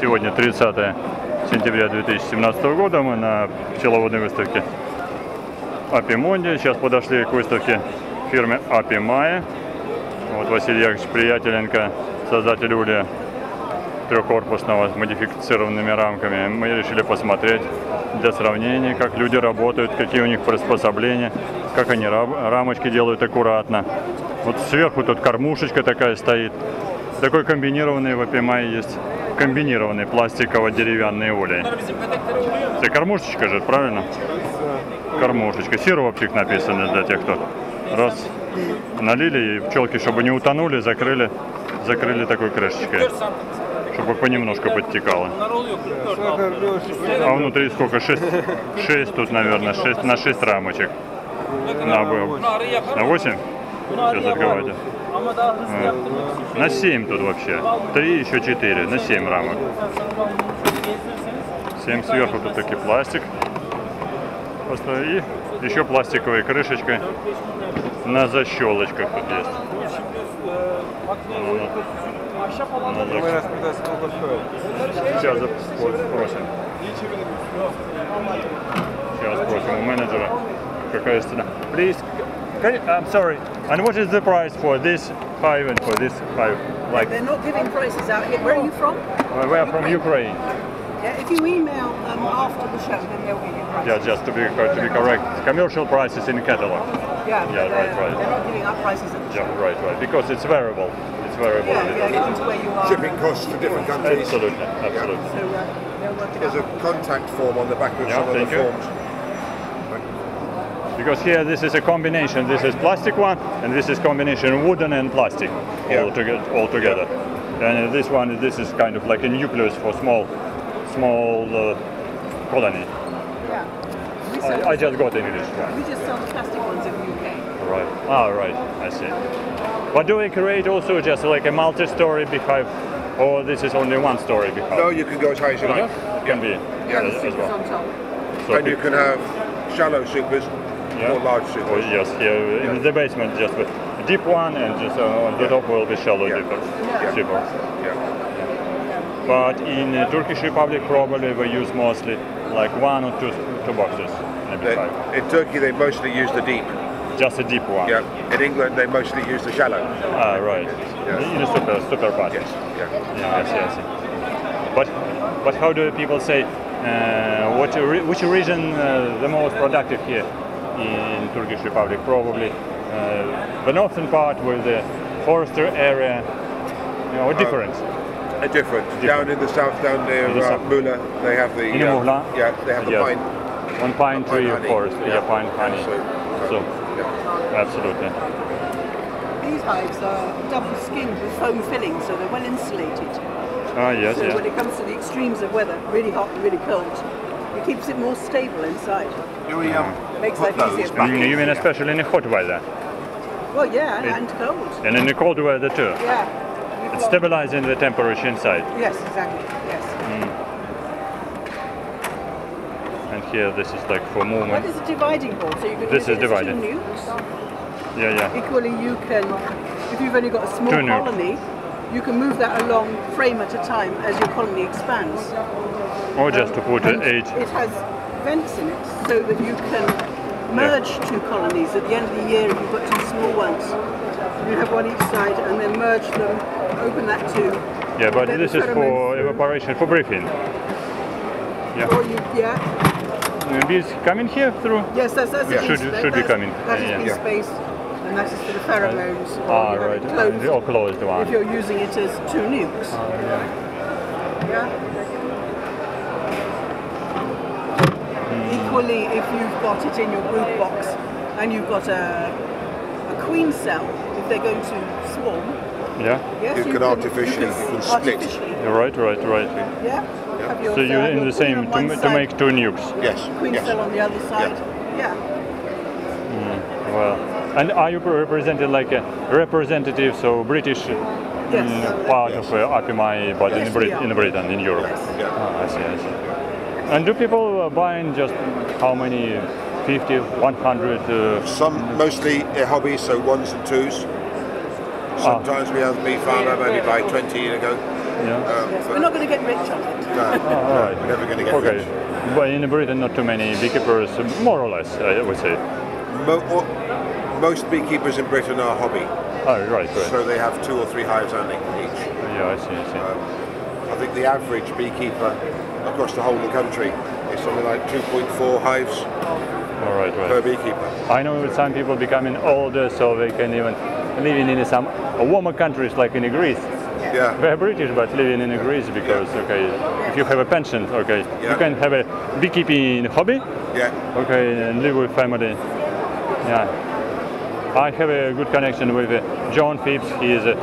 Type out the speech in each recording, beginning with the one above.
Сегодня 30 сентября 2017 года. Мы на пчеловодной выставке Апимонди. Сейчас подошли к выставке фирмы Апимая. Вот Василий Яковлевич Приятеленко, создатель улья трехкорпусного с модифицированными рамками. Мы решили посмотреть для сравнения, как люди работают, какие у них приспособления, как они ра- рамочки делают аккуратно. Вот сверху тут кормушечка такая стоит. Такой комбинированный в Апимае есть комбинированный пластиково-деревянный улей. Это кормушечка же, правильно? Кормушечка. Сиропчик написано для тех, кто раз налили и пчелки, чтобы не утонули, закрыли, закрыли такой крышечкой, чтобы понемножку подтекало. А внутри сколько? 6, 6 тут, наверное, 6, на 6 рамочек. На, на 8? Сейчас открывайте. На 7 тут вообще. 3, еще 4. На 7 рамок. 7 сверху тут таки пластик. Просто и еще пластиковой крышечкой на защелочках тут есть. Ну, стоїть? Сейчас спросим. Сейчас спросим у менеджера, какая цена. Can you, I'm sorry. And what is the price for this five and for this five? Like, They're not giving prices out here. Where are you from? uh, we are from Ukraine. Yeah, if you email them after the show, then they'll give you prices. Yeah, just to be to be correct. Commercial prices in catalog. Yeah, Yeah, right, right. They're not giving out prices at the show. Yeah, right, right. Because it's variable. It's variable. Yeah, yeah, according to where you are. shipping costs for different countries. Absolutely, absolutely. So uh, they'll There's a contact form on the back of Yeah, some of the thank you. forms. Because here this is a combination. This is plastic one, and this is combination wooden and plastic Yeah. all, together, all together. And this one, this is kind of like a nucleus for small, small uh, colony. Yeah. We, I, I just got English one. we just sell the plastic ones in the UK. Right. Ah, right. I see. But do we create also just like a multi-story beehive, or this is only one story beehive? No, you can go as high as you like. Can be Yeah. as, as Supers well. on top. So And you can have shallow supers Yeah. or large Oh, supers. yes, here in the basement, just with deep one, and just uh, on the top will be shallow Yeah. deeper. Yeah. Yeah. But in Turkish Republic, probably we use mostly like one or two, two boxes in a Turkey, they mostly use the deep. Just a deep one. Yeah. In England, they mostly use the shallow. Ah, right. Yeah. In a super, super part. Yes. Yeah. Yeah, I see, I see. But, but how do people say, uh, what, re- which region uh, the most productive here in Turkish Republic? Probably uh, the northern part with the forester area, you know, a different. A different. Down in the south, down near In the uh. Muğla, they have the. In uh, Muğla? Yeah, they have the Yes. pine. One pine Pine tree honey. course. yeah, Yeah. pine honey. So, So, yeah. absolutely. These hives are double skinned with foam filling, so they're well insulated. Ah, yes, So when it comes to the extremes of weather, really hot and really cold, it keeps it more stable inside. Do we um, Makes put life those easier. back in? You mean especially in the hot weather Well, yeah, It- and cold. and in the cold weather too. Yeah. We've It's stabilizing the temperature inside. Yes, exactly. Yes. And here this is like for That movement. is a dividing board, so you can This use is it as divided. two nukes. Yeah, yeah. Equally, you can, if you've only got a small Two nukes. colony, you can move that along frame at a time as your colony expands. Or just to put And eight. It has vents in it so that you can merge two colonies. At the end of the year, if you've got two small ones, you have one each side and then merge them, open that too. Yeah, but this is for evaporation, for breathing. Yeah. Or you, yeah, Uh, Bees coming here through? yes, that's, that's Yeah. the Should- should be coming. That is Yeah. Yeah. space, and that is for the pheromones. Ah, right. Closed, Or closed if you're using it as two nukes. yeah. Equally, if you've got it in your brood box and you've got a, a queen cell, if they're going to swarm, Yeah. yes, You can artificially- you can split. artificially, Right, right, right. Yeah. Have your So you're cell- in the same to, one ma- to make two nukes. Yes. queen yes. cell on the other side. Yeah. Well, and are you represented like a representative, so British Yes. mm, part Yes. of uh, APMI, but Yes, in, Brit- in Britain, in Europe? Yes. Yeah. Ah, I see, I see. And do people uh, buying just how many? 50, 100? Uh, Some mostly uh, hobbies, so ones and twos. Ah. Sometimes we have bee farmer maybe buy 20 and go. Yeah. Um, Yes, we're not going to get rich on it. no, Oh, all right. we're never going to get Okay. rich. But in Britain, not too many beekeepers, more or less, I would say. Mo- or- most beekeepers in Britain are hobby, Oh, right, right. so they have two or three hives only each. Yeah, I see, I see. I think the average beekeeper across the whole of the country something like 2.4 hives All right, per beekeeper. I know some people becoming older, so they can even living in some warmer countries like in Greece. Yeah, They're British, but living in Greece because, okay, if you have a pension, okay, Yeah. you can have a beekeeping hobby, yeah, okay, and live with family. Yeah. I have a good connection with uh, John Phipps. He is a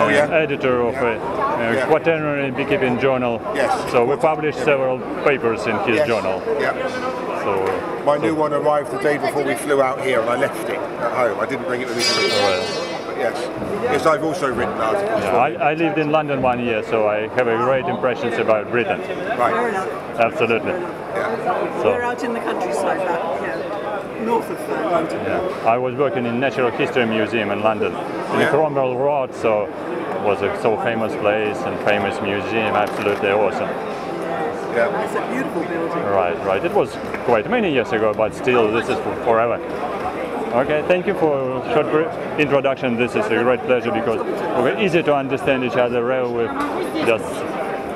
Oh, yeah? editor of Yeah. a, uh Yeah. quaternary beekeeping journal. Yes. So we published several papers in his yes, journal. Yeah. So My new one arrived the day before we flew out here, and I left it at home. I didn't bring it with me to read. well, But yes, yes, I've also written articles. yeah, I, I lived in London one year, so I have a great impressions about Britain. Fair Right. enough. Absolutely. Yeah. So- We're out in the countryside, back, you know, north of uh, London. Yeah. I was working in Natural History Museum in London, in Yeah. Cromwell Road, so it was a so famous place and famous museum, absolutely awesome. Yeah. It's a beautiful building. Right, right. It was quite many years ago, but still, this is for forever. Okay, thank you for short br- introduction. This is a great pleasure because we're easy to understand each other well with just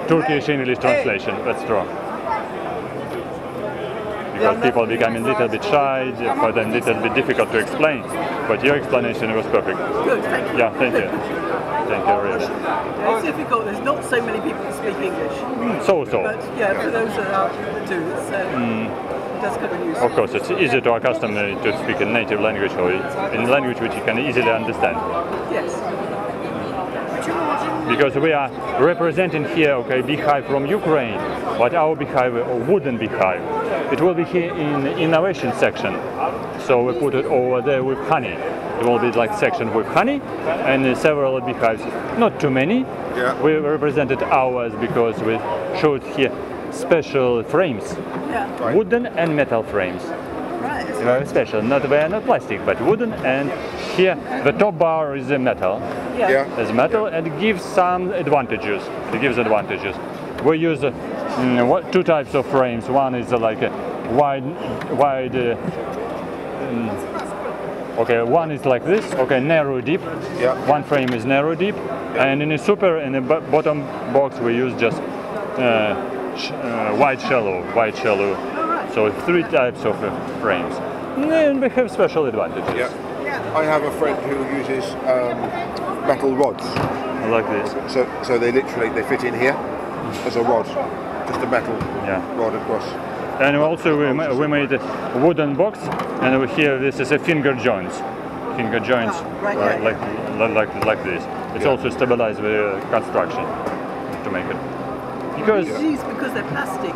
Turkish English translation. That's true. Because people become a little bit shy, for them a little bit difficult to explain. But your explanation was perfect. Good, thank you. Yeah, thank you. Thank you, really. Yeah, It's difficult. There's not so many people who speak English. So, so. But yeah, for those that are that do, it's, uh, it does come in use. Of course, it's easier to accustom to speak a native language or in language which you can easily understand. Yes. Because we are representing here, okay, beehive from Ukraine, but our beehive, a wooden beehive, it will be here in the innovation section. So we put it over there with honey. It will be like section with honey and several beehives, not too many. Yeah. We represented ours because we showed here special frames, Yeah. Right. wooden and metal frames. Right. very special. Not they are not plastic, but wooden. And here the top bar is a metal. Yeah. Yeah. It's metal and it gives some advantages. It gives advantages. We use uh, mm, what, two types of frames. One is uh, like a wide, wide. Uh, mm, okay, one is like this. Okay, narrow deep. Yeah. One frame is narrow deep, and in a super in the bottom box we use just uh, sh- uh, wide shallow, wide shallow. So three types of uh, frames, and we have special advantages. Yeah. I have a friend who uses um, metal rods. I Like this. So, so they literally they fit in here as a rod, just a metal Yeah. rod across. And also we, ma- we made a wooden box, and over here this is a finger joints. Finger joints, Ah, right, uh, yeah. like, li- like like this. It's Yeah. also stabilized the construction to make it. Because These, because they're plastic,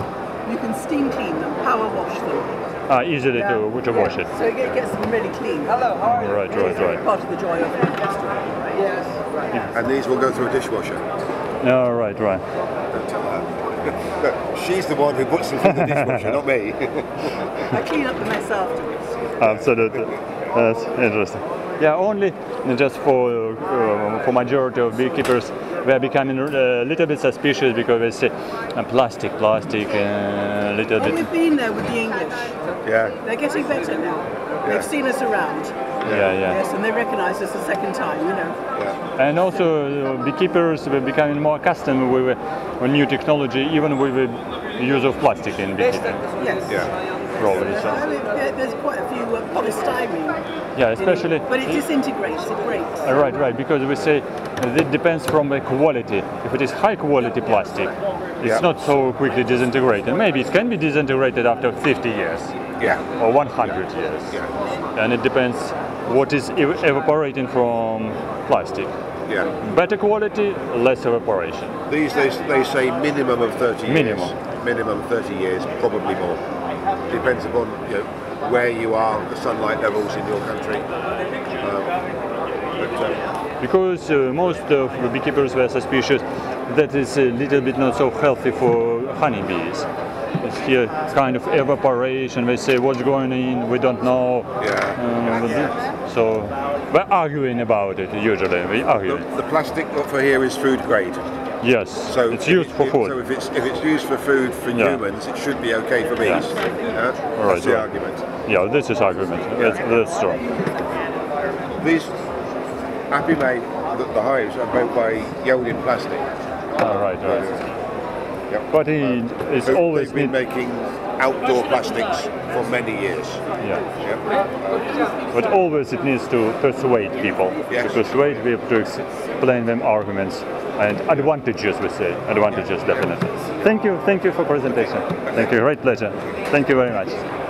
you can steam clean them, power wash them. uh, easily to, to wash it. So it gets them really clean. Hello, how are Right, right, right. Part of the joy of it. Yes. And these will go through a dishwasher. No, right, right. Don't tell her. no, she's the one who puts them through the dishwasher, not me. I clean up the mess afterwards. Absolutely. That's interesting. Yeah, only just for uh, for majority of beekeepers, we are becoming a little bit suspicious because they say uh, plastic, plastic, uh, a little Well, bit. we've been there with the English. yeah. They're getting better now. Yeah. They've seen us around. Yeah, yeah. Yes, and they recognise us the second time, you know. Yeah. And also, uh, beekeepers were becoming more accustomed with uh, new technology, even with the use of plastic in beekeeping. Yes. Yeah. Probably I mean, there's quite a few uh, polystyrene. Yeah, in it, especially. But it disintegrates, it breaks. Uh, Right, right, because we say uh, it depends from the quality. If it is high quality plastic, it's Yeah. not so quickly disintegrated. Maybe it can be disintegrated after 50 years Yeah. or 100 years. Yeah. And it depends what is ev- evaporating from plastic. Yeah. Better quality, less evaporation. These days they say minimum of 30 years. Minimum. Minimum 30 years, probably more. Depends upon you know, where you are, the sunlight levels in your country. Um, but, uh, Because uh, most of the beekeepers were suspicious that it's a little bit not so healthy for honeybees. It's here kind of evaporation. They say what's going in, we don't know. Yeah. Um, so we're arguing about it usually. We the, argue. the plastic for here is food grade. Yes, So it's used it- for food. So if it's if it's used for food for Yeah. humans, it should be okay for bees. Yeah. Yeah? That's right, the right. argument. Yeah, this is argument. That's, that's true. These Apimaye, the, the hives are built by Yeldin Plastic. All right, right. Yep. But he is always they've been making outdoor plastics for many years. yeah. Yeah. But always it needs to persuade people. Yes. To persuade people to explain them arguments and advantages, we say. Advantages, definitely. Thank you, thank you for presentation. Thank you, great pleasure. Thank you very much.